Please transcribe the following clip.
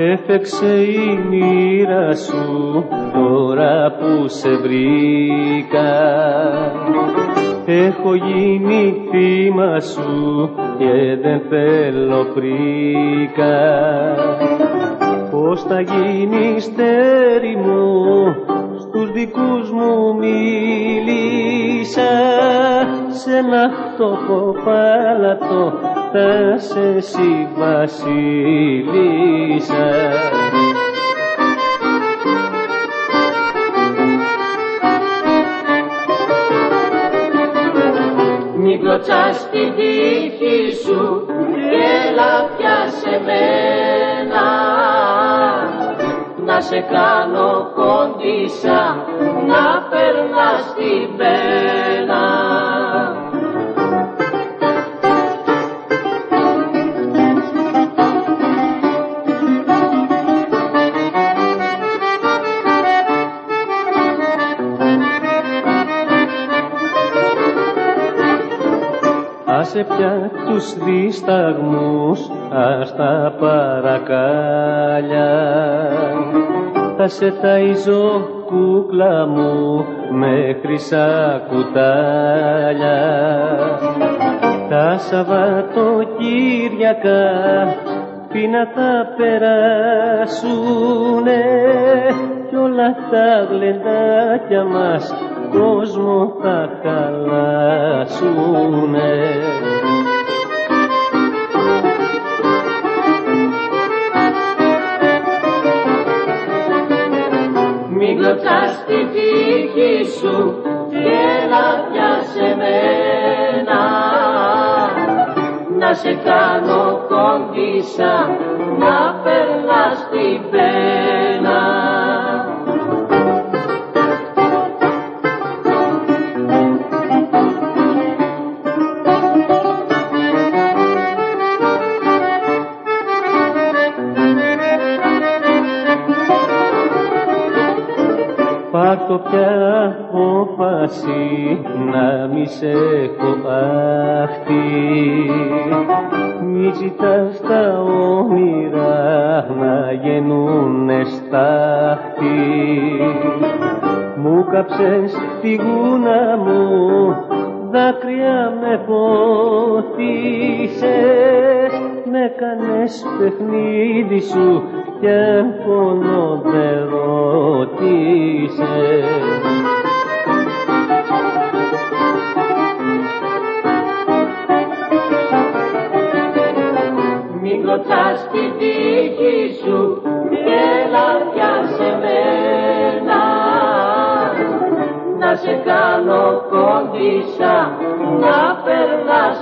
Έφεξε η μοίρα σου τώρα που σε βρήκα. Έχω γίνει θύμα σου και δεν θέλω πρίκα. Πώς θα γίνει στέρι μου στους δικούς μου μίλησα σε ένα φτωχό πάλατο θα σε συμβασίλησα Μην κλωτσάς την τύχη σου έλα πιάσε μένα. Να σε κάνω κόντισα να περνάς την πένα Άσε πια τους δισταγμούς, ας τα παρακάλια. Θα σε ταΐζω κούκλα μου με χρυσά κουτάλια Τα Σαββατοκύριακα πίνα θα περάσουνε. Κι όλα τα γλεντάκια μας κόσμο θα χαλάσουνε. Μην κλωτσάς τη τύχη σου και έλα πιάσε μένα. Να σε κάνω κόντισα να περνάς την πένα Πάρ' το πια απόφαση να μη σε έχω αυτή. Μη ζητάς τα όνειρα να γεννούνε στάχτη Μου κάψες τη γούνα μου δάκρυα με φώτισες με κάνες παιχνίδι σου και πόνο δεν ρώτησες Μην κλωτσάς τη τύχη σου έλα πιάσε μένα. Να σε κάνω κόντισα να περνάς